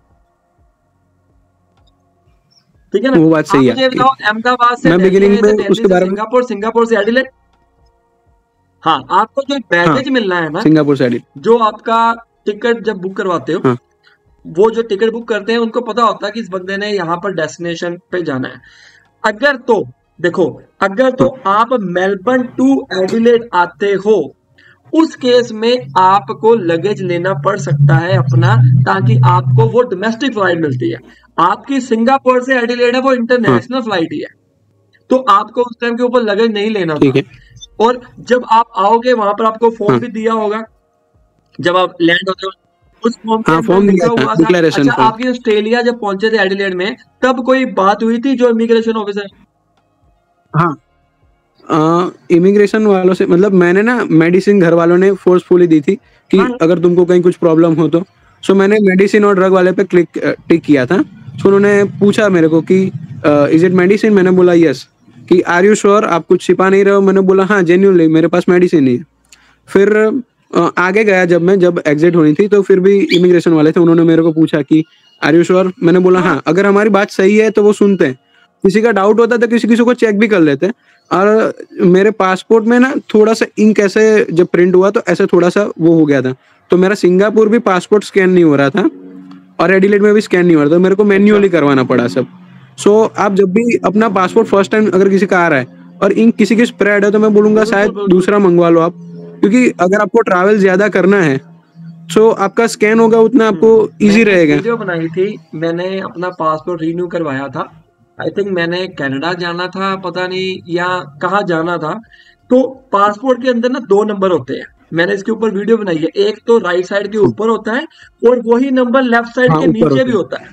ठीक है ना? वो बात सही है। अहमदाबाद से मैं दिल्ली में उसके बारे में- सिंगापुर सिंगापुर से एडिलेड हाँ आपको जो बैगेज मिलना है ना सिंगापुर साइड जो आपका टिकट जब बुक करवाते हो हाँ। वो जो टिकट बुक करते हैं उनको पता होता है कि इस बंदे ने यहाँ पर डेस्टिनेशन पे जाना है। अगर तो देखो अगर तो आप मेलबर्न टू एडिलेड आते हो उस केस में आपको लगेज लेना पड़ सकता है अपना ताकि आपको वो डोमेस्टिक फ़्लाइट मिलती है। आपकी सिंगापुर से एडिलेड है वो इंटरनेशनल हाँ। फ़्लाइट ही है तो आपको उस टाइम के ऊपर लगेज नहीं लेना ठीक था है और जब आप आओगे वहाँ पर आपको फॉर्म हाँ। भी दिया होगा जब आप लैंड होते हो उस फॉर्म के हाँ, फॉर्म दिया हुआ था अच्छा form। आप ये ऑस्ट्रेलिया जब पहुँचे थे एडिलेड में तब कोई बात हुई थी जो इमिग्रेशन ऑफिसर हाँ इमिग्रेशन वालों से मतलब मैंने ना मेडिसिन घर वालों ने फोर्सफुली दी थी कि हाँ। अगर तुमको कहीं कुछ प्रॉब्लम हो तो सो मैंने मेडिसिन और ड्रग वाले पे क्लिक टिक किया था सो उन्होंने पूछा मेरे को कि इज़ इट मेडिसिन मैंने बोला यस कि आर यू श्योर आप कुछ छिपा नहीं रहे हो? मैंने बोला हाँ जेन्यूनली मेरे पास मेडिसिन ही है. फिर आगे गया जब मैं, जब एग्जिट होनी थी तो फिर भी इमिग्रेशन वाले थे, उन्होंने मेरे को पूछा कि आर यू श्योर मैंने बोला हाँ अगर हमारी बात सही है तो वो सुनते हैं। किसी का डाउट होता तो किसी किसी को चेक भी कर लेते हैं। और मेरे पासपोर्ट में ना, थोड़ा सा इंक ऐसे जब प्रिंट हुआ तो ऐसे थोड़ा सा वो हो गया था। तो मेरा सिंगापुर भी पासपोर्ट स्कैन नहीं हो रहा था। और एडिलेट में भी स्कैन नहीं हो रहा था मेरे को मैन्युअली करवाना पड़ा सब। सो आप जब भी अपना पासपोर्ट फ़र्स्ट टाइम अगर किसी का आ रहा है और इंक किसी की स्प्रेड है तो मैं बोलूँगा शायद दूसरा मंगवा लो आप। क्योंकि अगर आपको ट्रैवल ज़्यादा करना है सो आपका स्कैन होगा उतना आपको इजी रहेगा। वीडियो बनाई थी मैंने अपना पासपोर्ट रिन्यू करवाया था। आई थिंक मैंने कनाडा जाना था पता नहीं या कहाँ जाना था। तो पासपोर्ट के अंदर ना दो नंबर होते हैं। मैंने इसके ऊपर वीडियो बनाई है। एक तो राइट साइड के ऊपर होता है और वही नंबर लेफ़्ट साइड हाँ, के नीचे होता भी होता है।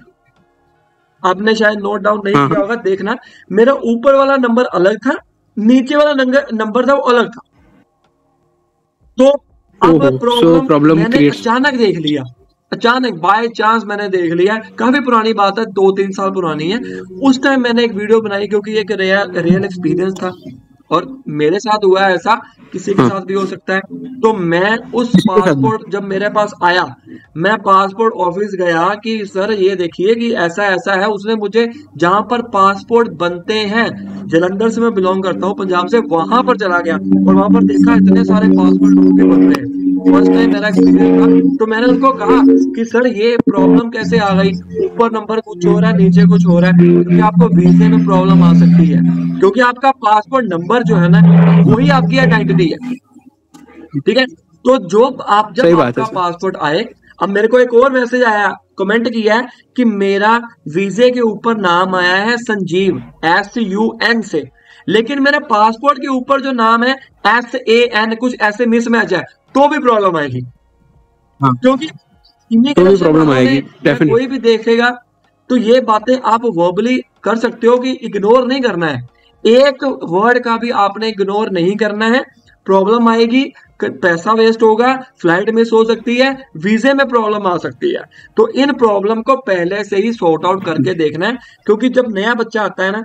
आपने शायद नोट डाउन नहीं हाँ, किया हाँ। होगा देखना। मेरा ऊपर वाला नंबर अलग था नीचे वाला नंबर था वो अलग था। तो अब प्रॉब्लम मैंने अचानक देख लिया। अचानक बाय चांस मैंने देख लिया। काफ़ी पुरानी बात है दो तीन साल पुरानी है। उस टाइम मैंने एक वीडियो बनाई क्योंकि एक रियल एक्सपीरियंस था। और मेरे साथ हुआ है ऐसा किसी के हाँ। साथ भी हो सकता है तो मैं उस। पासपोर्ट जब मेरे पास आया मैं पासपोर्ट ऑफ़िस गया कि सर ये देखिए कि ऐसा ऐसा है उसने मुझे जहाँ पर पासपोर्ट बनते हैं जलंधर से मैं बिलोंग करता हूँ पंजाब से वहाँ पर चला गया और वहाँ पर देखा इतने सारे पासपोर्ट लोगों के बन रहे हैं फ़र्स्ट टाइम मेरा एक्सपीरियंस था तो मैंने उनको कहा कि सर ये प्रॉब्लम कैसे आ गई? ऊपर नंबर कुछ हो रहा है नीचे कुछ हो रहा है। क्योंकि आपको वीजे में प्रॉब्लम आ सकती है। क्योंकि आपका पासपोर्ट नंबर जो है ना वही आपकी आइडेंटिटी है। ठीक है? तो जो आप जब आपका पासपोर्ट आए अब मेरे को एक और मैसेज आया। कमेंट किया है कि मेरा वीजे के ऊपर नाम आया है संजीव एस यू एन से। लेकिन मेरे पासपोर्ट के ऊपर जो नाम है एस ए एन कुछ ऐसे मिसमैच है। तो भी प्रॉब्लम आएगी। हाँ। क्योंकि तो भी प्रॉब्लम आएगी डेफिनेटली कोई भी देखेगा तो ये बातें आप वर्बली कर सकते हो कि इग्नोर नहीं करना है। एक वर्ड का भी आपने इग्नोर नहीं करना है। प्रॉब्लम आएगी पैसा वेस्ट होगा फ़्लाइट मिस हो सकती है वीजे में प्रॉब्लम आ सकती है। तो इन प्रॉब्लम को पहले से ही सॉर्ट आउट करके देखना है क्योंकि जब नया बच्चा आता है ना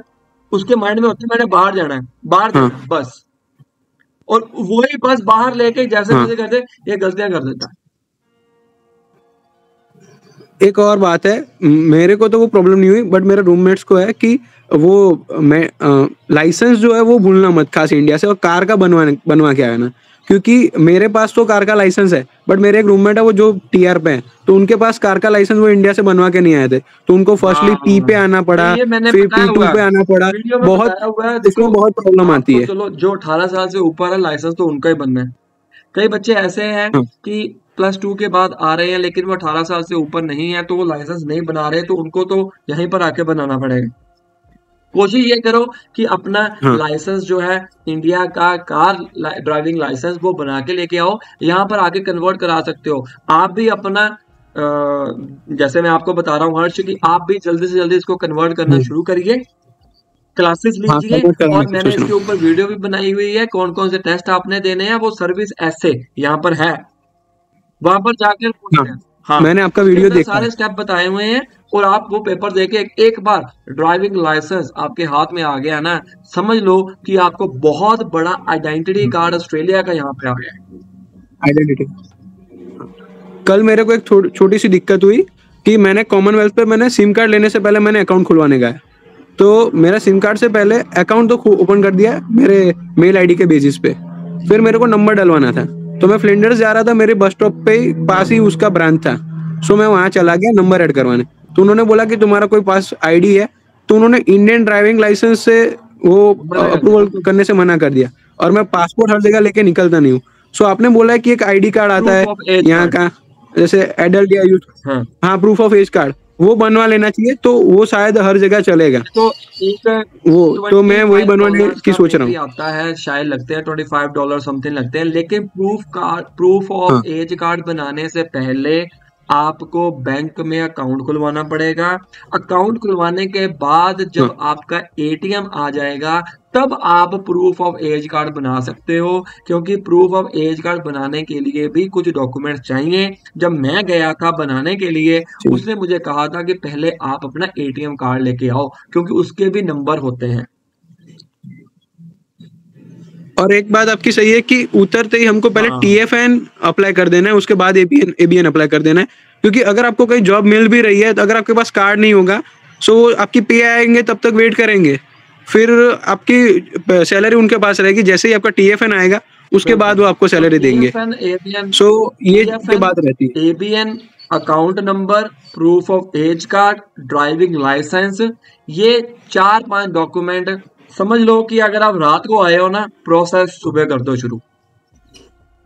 उसके माइंड में होता है मैंने बाहर जाना है बाहर है, बस। और वही बस बाहर लेके जैसे हाँ। जैसे करते ये गलतियाँ कर देता है एक और बात है मेरे को तो वो प्रॉब्लम नहीं हुई बट मेरे रूममेट्स को है कि वो मैं लाइसेंस जो है वो भूलना मत खास इंडिया से और कार का बनवा बनवा के आया ना क्योंकि मेरे पास तो कार का लाइसेंस है बट मेरे एक रूममेट है वो जो टीआर पे है तो उनके पास कार का लाइसेंस वो इंडिया से बनवा के नहीं आए थे। तो उनको फर्स्टली हाँ, पी पे आना पड़ा फिर पी टू पे आना पड़ा। बहुत है इसमें बहुत प्रॉब्लम आती है। चलो जो 18 साल से ऊपर है लाइसेंस तो उनका ही बनना है। कई बच्चे ऐसे हैं हाँ। कि प्लस टू के बाद आ रहे हैं लेकिन वो 18 साल से ऊपर नहीं है तो वो लाइसेंस नहीं बना रहे तो उनको तो यहीं पर आके बनाना पड़ेगा। कोशिश ये करो कि अपना हाँ। लाइसेंस जो है इंडिया का कार ड्राइविंग लाइसेंस वो बना के लेके आओ। यहाँ पर आके कन्वर्ट करा सकते हो। आप भी अपना जैसे मैं आपको बता रहा हूँ हर्ष कि आप भी जल्दी से जल्दी इसको कन्वर्ट करना हम्म। शुरू करिए। क्लासेस हाँ लीजिए और मैंने इसके ऊपर वीडियो भी बनाई हुई है। कौन कौन से टेस्ट आपने देने हैं वो सर्विस ऐसे यहाँ पर है। वहाँ पर जाकर पूछ हाँ। मैंने आपका वीडियो देखा सारे स्टेप बताए हुए हैं और आप वो पेपर देके एक, एक बार ड्राइविंग लाइसेंस आपके हाथ में आ गया ना समझ लो कि आपको बहुत बड़ा आइडेंटिटी कार्ड ऑस्ट्रेलिया का यहाँ पे आ गया आइडेंटिटी कल मेरे को एक छोटी सी दिक्कत हुई कि मैंने कॉमनवेल्थ पे मैंने सिम कार्ड लेने से पहले मैंने अकाउंट खुलवाने गया तो मेरा सिम कार्ड से पहले अकाउंट तो ओपन कर दिया मेरे मेल आईडी के बेसिस पे। फिर मेरे को नंबर डलवाना था। तो मैं फ्लिंडर्स जा रहा था मेरे बस स्टॉप पे पास ही उसका ब्रांच था। सो मैं वहाँ चला गया नंबर ऐड करवाने। तो उन्होंने बोला कि तुम्हारा कोई पास आईडी है तो उन्होंने इंडियन ड्राइविंग लाइसेंस से वो अप्रूवल करने से मना कर दिया। और मैं पासपोर्ट हर जगह लेके निकलता नहीं हूँ। सो आपने बोला है कि एक आईडी कार्ड आता है यहाँ का जैसे एडल्ट या यूथ हाँ। हाँ प्रूफ ऑफ़ एज कार्ड वो बनवा लेना चाहिए तो वो शायद हर जगह चलेगा। तो एक वो तो मैं वही 25 बनवाने की सोच रहा हूँ। आता है शायद लगते हैं ट्वेंटी फाइव डॉलर समथिंग लगते हैं लेकिन proof card proof of. Age card बनाने से पहले आपको बैंक में अकाउंट खुलवाना पड़ेगा। अकाउंट खुलवाने के बाद जब आपका एटीएम आ जाएगा तब आप प्रूफ ऑफ़ एज कार्ड बना सकते हो क्योंकि प्रूफ ऑफ़ एज कार्ड बनाने के लिए भी कुछ डॉक्यूमेंट्स चाहिए। जब मैं गया था बनाने के लिए उसने मुझे कहा था कि पहले आप अपना एटीएम कार्ड लेके आओ क्योंकि उसके भी नंबर होते हैं। और एक बात आपकी सही है कि उतरते ही हमको पहले टी एफ़ एन अप्लाई कर देना है उसके बाद एबीएन एबीएन अप्लाई कर देना है। क्योंकि अगर आपको कोई जॉब मिल भी रही है तो अगर आपके पास कार्ड नहीं होगा सो वो आपकी पे आएँगे तब तक वेट करेंगे। फिर आपकी सैलरी उनके पास रहेगी जैसे ही आपका टी एफ़ एन आएगा उसके बाद वो आपको सैलरी देंगे। सो ये बात रहती है। ABN account number proof of age card driving licence ये चार पाँच डॉक्यूमेंट समझ लो कि अगर आप रात को आए हो ना प्रोसेस सुबह कर दो शुरू।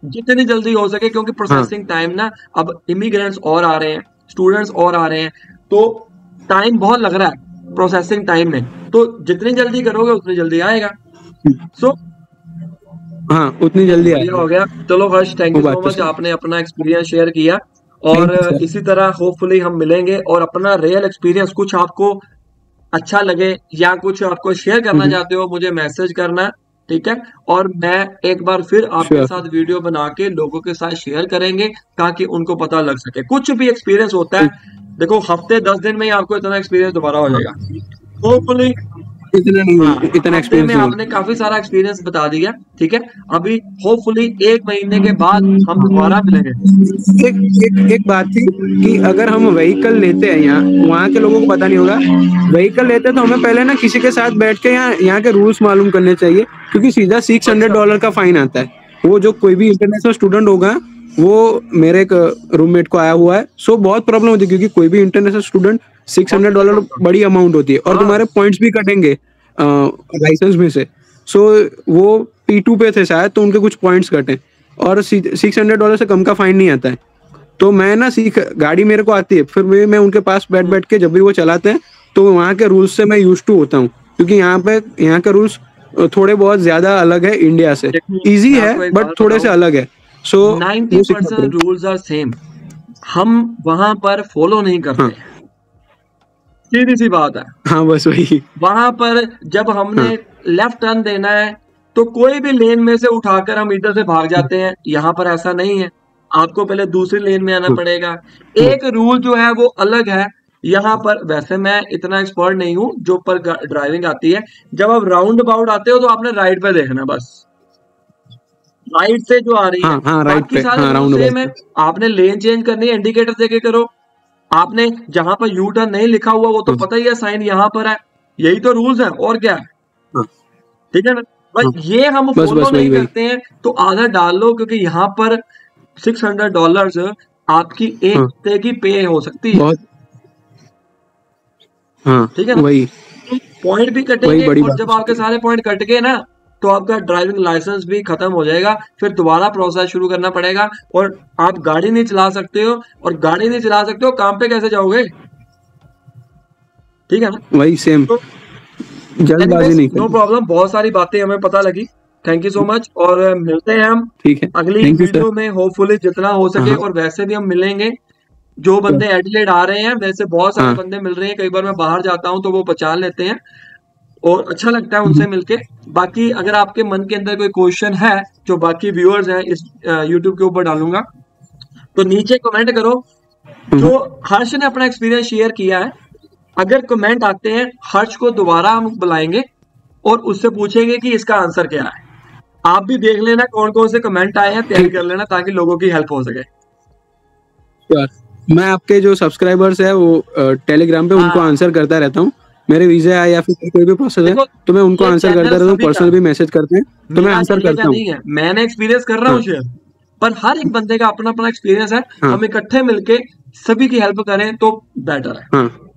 जितनी जल्दी हो सके क्योंकि प्रोसेसिंग टाइम ना अब इमिग्रेंट्स और आ रहे हैं स्टूडेंट्स और आ रहे हैं तो टाइम बहुत लग रहा है प्रोसेसिंग टाइम में। तो जितनी जल्दी करोगे उतनी जल्दी आएगा। सो so, हाँ उतनी जल्दी आएगा। हो गया। चलो Harsh thank you so much आपने अपना एक्सपीरियंस शेयर किया। और इसी तरह होपफुली हम मिलेंगे और अपना रियल एक्सपीरियंस कुछ आपको अच्छा लगे या कुछ आपको शेयर करना चाहते हो मुझे मैसेज करना ठीक है? और मैं एक बार फिर आपके साथ वीडियो बना के लोगों के साथ शेयर करेंगे ताकि उनको पता लग सके। कुछ भी एक्सपीरियंस होता है देखो हफ़्ते दस दिन में ही आपको इतना एक्सपीरियंस दोबारा हो जाएगा। होपफुली इतना नहीं हाँ। इतना एक्सपीरियंस में आपने काफ़ी सारा एक्सपीरियंस बता दिया ठीक है? अभी होपफुली एक महीने के बाद हम दोबारा मिलेंगे। एक एक एक बात थी कि अगर हम व्हीकल लेते हैं यहाँ वहाँ के लोगों को पता नहीं होगा व्हीकल लेते तो हमें पहले ना किसी के साथ बैठ के यहाँ यहाँ के रूल्स मालूम करने चाहिए क्योंकि सीधा सिक्स हंड्रेड डॉलर का फाइन आता है। वो जो कोई भी इंटरनेशनल स्टूडेंट होगा वो मेरे एक रूममेट को आया हुआ है। सो बहुत प्रॉब्लम होती है क्योंकि कोई भी international student six hundred dollar बड़ी अमाउंट होती है और हाँ। तुम्हारे पॉइंट्स भी कटेंगे लाइसेंस में से। सो so, वो पी टू पे थे शायद तो उनके कुछ पॉइंट्स कटे। और सिक्स हंड्रेड डॉलर से कम का फाइन नहीं आता है। तो मैं ना सीख गाड़ी मेरे को आती है फिर भी मैं उनके पास बैठ बैठ के जब भी वो चलाते हैं तो वहाँ के रूल्स से मैं यूज़ टू होता हूँ। क्योंकि यहाँ पे यहाँ के रूल्स थोड़े बहुत ज़्यादा अलग है इंडिया से। इजी है बट थोड़े से अलग है। So ninety percent rules are same हम वहाँ पर फॉलो नहीं करते। हाँ। सीधी सी बात है। हाँ बस वही। वहाँ पर जब हमने हाँ। लेफ़्ट टर्न देना है तो कोई भी लेन में से उठाकर हम इधर से भाग जाते हैं। यहाँ पर ऐसा नहीं है। आपको पहले दूसरी लेन में आना हाँ। पड़ेगा। हाँ। एक रूल जो है वो अलग है। यहाँ पर वैसे मैं इतना एक्सपर्ट नहीं हूँ जो पर ड्राइविंग आती है। जब आप राउंड अबाउट आते हो तो आपने राइट पे देखना बस। राइट से जो आ रही है हाँ हाँ राइट पे हाँ राउंड है आपने लेन चेंज करनी है इंडिकेटर देके करो। आपने जहाँ पर यू टर्न नहीं लिखा हुआ वो तो हाँ। पता ही है साइन यहाँ पर है। यही तो रूल्स है और क्या? है। हाँ ठीक है ना? हाँ। बस ये हम बस फॉलो बस नहीं करते हैं तो आधा डाल लो क्योंकि यहाँ पर सिक्स हंड्रेड डॉलर आपकी एक हाँ। हफ़्ते की पे हो सकती है। हाँ ठीक है ना? वही। पॉइंट भी वही कटेंगे और जब आपके सारे पॉइंट कट गए ना तो आपका ड्राइविंग लाइसेंस भी खत्म हो जाएगा फिर दोबारा प्रोसेस शुरू करना पड़ेगा और आप गाड़ी नहीं चला सकते हो और गाड़ी नहीं चला सकते हो काम पे कैसे जाओगे? ठीक है ना? वही सेम तो जल्दबाजी नहीं नो प्रॉब्लम बहुत सारी बातें हमें पता लगी। थैंक यू सो मच और मिलते हैं हम ठीक है। अगली वीडियो में होपफुली जितना हो सके हाँ। और वैसे भी हम मिलेंगे। जो बंदे एडिलेड आ रहे हैं वैसे बहुत सारे हाँ। बंदे मिल रहे हैं। कई बार मैं बाहर जाता हूँ तो वो पहचान लेते हैं। और अच्छा लगता है उनसे मिलके। बाकी अगर आपके मन के अंदर कोई क्वेश्चन है जो बाकी व्यूअर्स हैं इस यूट्यूब के ऊपर डालूँगा तो नीचे कमेंट करो। जो हर्ष ने अपना एक्सपीरियंस शेयर किया है। अगर कमेंट आते हैं हर्ष को दोबारा हम बुलाएँगे और उससे पूछेंगे कि इसका आंसर क्या है। आप भी देख लेना कौन कौन से कमेंट आए हैं तैयारी कर लेना ताकि लोगों की हेल्प हो सके। मैं आपके जो सब्सक्राइबर्स है वो टेलीग्राम पे उनको हाँ आंसर करता रहता हूँ। मेरे वीज़ा है या फिर कोई भी प्रोसेस है तो मैं उनको आंसर करता रहता हूँ पर्सनल भी मैसेज करते हैं तो मैं आंसर करता हूँ। मैंने एक्सपीरियंस कर रहा हूँ हाँ। शेयर पर हर एक बंदे का अपना अपना एक्सपीरियंस है हाँ। हम इकट्ठे मिलके सभी की हेल्प करें तो बेटर है। हाँ।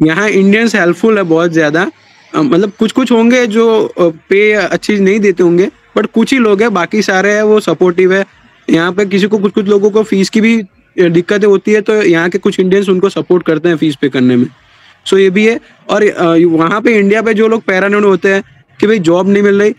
यहाँ इंडियंस हेल्पफुल है बहुत ज़्यादा। मतलब कुछ कुछ होंगे जो पे अच्छी नहीं देते होंगे बट कुछ ही लोग हैं बाकी सारे हैं वो सपोर्टिव है। यहाँ पे किसी को कुछ कुछ लोगों को फ़ीस की भी दिक्कतें होती है तो यहाँ के कुछ इंडियंस उनको सपोर्ट करते हैं फ़ीस पे करने में। सो ये भी है। और वहाँ पे इंडिया पे जो लोग पैरानोड होते हैं कि भाई जॉब नहीं मिल रही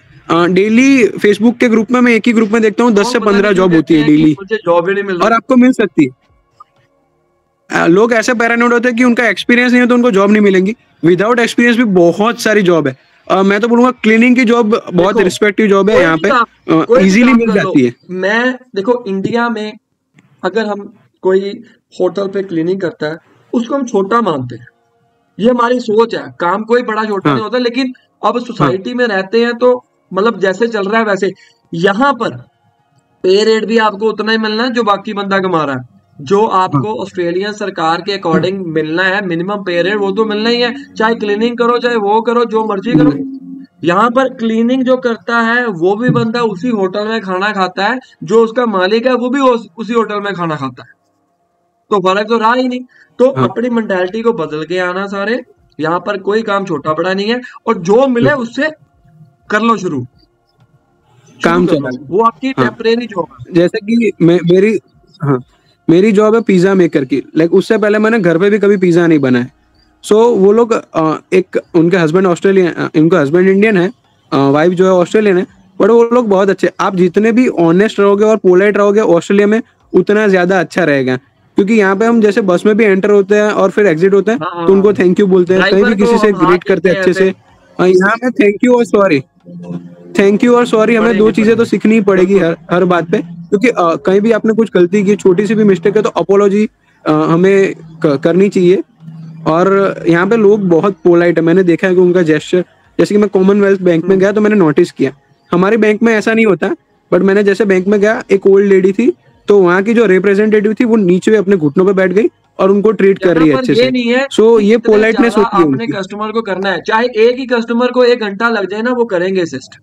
डेली फेसबुक के ग्रुप में मैं एक ही ग्रुप में देखता हूँ दस से पंद्रह जॉब होती है डेली जॉब ही नहीं मिल और आपको मिल सकती है। लोग ऐसे पैरानोड होते हैं कि उनका एक्सपीरियंस नहीं है तो उनको जॉब नहीं मिलेंगी। विदाउट एक्सपीरियंस भी बहुत सारी जॉब है। अ, मैं तो बोलूँगा क्लीनिंग की जॉब बहुत रिस्पेक्टिव जॉब है यहाँ पे। इजीली मिल जाती है। मैं देखो इंडिया में अगर हम कोई होटल पे क्लीनिंग करता है उसको हम छोटा मानते हैं। ये हमारी सोच है। काम कोई बड़ा छोटा हाँ। नहीं होता लेकिन अब सोसाइटी हाँ में रहते हैं तो मतलब जैसे चल रहा है वैसे। यहाँ पर पे रेट भी आपको उतना ही मिलना है जो बाकी बंदा कमा रहा है। जो हाँ। आपको ऑस्ट्रेलियन सरकार के हाँ। अकॉर्डिंग मिलना है मिनिमम पे रेट वो तो मिलना ही है। चाहे क्लीनिंग करो चाहे वो करो जो मर्ज़ी करो। यहाँ पर क्लीनिंग जो करता है वो भी बंदा उसी होटल में खाना खाता है जो उसका मालिक है वो भी उस, उसी होटल में खाना खाता है। तो फ़र्क तो रहा ही नहीं। तो हाँ। अपनी मेंटेलिटी को बदल के आना सारे यहाँ पर कोई काम छोटा बड़ा नहीं है और जो मिले हम्म, उससे कर लो शुरू। काम चला वो आपकी हाँ। टेम्परेरी जॉब है। जैसे कि मैं मेरी हाँ मेरी जॉब है पिज्जा मेकर की। लाइक उससे पहले मैंने घर पे भी कभी पिज्जा नहीं बनाया। सो so, वो लोग एक उनके हस्बैंड ऑस्ट्रेलियन इनका हस्बैंड इंडियन है वाइफ जो है ऑस्ट्रेलियन है बट वो लोग बहुत अच्छे। आप जितने भी ऑनेस्ट रहोगे और पोलाइट रहोगे ऑस्ट्रेलिया में उतना ज़्यादा अच्छा रहेगा। क्योंकि यहाँ पे हम जैसे बस में भी एंटर होते हैं और फिर एग्जिट होते हैं हाँ, तो उनको थैंक यू बोलते हैं। कहीं भी किसी से ग्रीट करते हैं अच्छे से। हाँ, यहाँ में थैंक यू और सॉरी थैंक यू और सॉरी हमें दो चीज़ें तो सीखनी ही पड़ेगी हर हर बात पे। क्योंकि कहीं भी आपने कुछ गलती की छोटी सी भी मिस्टेक है तो अपोलॉजी हमें करनी चाहिए। और यहाँ पे लोग बहुत पोलाइट है। मैंने देखा है कि उनका जेस्चर जैसे कि मैं कॉमनवेल्थ बैंक में गया तो मैंने नोटिस किया। हमारे बैंक में ऐसा नहीं होता बट मैंने जैसे बैंक में गया एक ओल्ड लेडी थी तो वहाँ की जो रिप्रेजेंटेटिव थी वो नीचे अपने घुटनों पर बैठ गई और उनको ट्रीट कर रही है अच्छे से। नहीं है सो ये पोलाइटनेस होती है आपने कस्टमर को करना है। चाहे एक ही कस्टमर को एक घंटा लग जाए ना वो करेंगे असिस्ट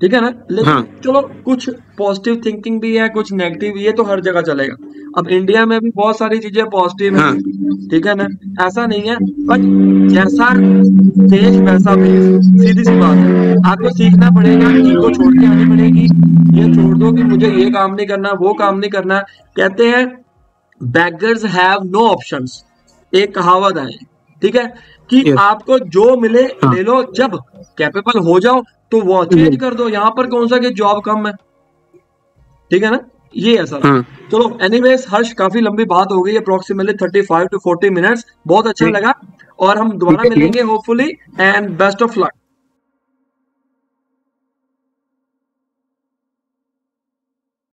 ठीक है ना? लेकिन हाँ। चलो कुछ पॉजिटिव थिंकिंग भी है कुछ नेगेटिव ये तो हर जगह चलेगा। अब इंडिया में भी बहुत सारी चीज़ें पॉजिटिव हाँ। है। ठीक है ना? ऐसा नहीं है बट जैसा देश वैसा भेष सीधी सी बात है। आपको सीखना पड़ेगा इनको छोड़ के आनी पड़ेगी। ये छोड़ दो कि मुझे ये काम नहीं करना वो काम नहीं करना। कहते हैं बैगर्स हैव नो ऑप्शन एक कहावत है ठीक है? कि आपको जो मिले हाँ। ले लो जब कैपेबल हो जाओ। तो वो चेंज कर दो यहाँ पर कौन सा कि जॉब कम है? ठीक है ना? ये है सर। हाँ। चलो एनीवेज हर्ष काफ़ी लंबी बात हो गई अप्रोक्सीमेटली 35 टू 40 मिनट्स बहुत अच्छा लगा और हम दोबारा। मिलेंगे hopefully and best of luck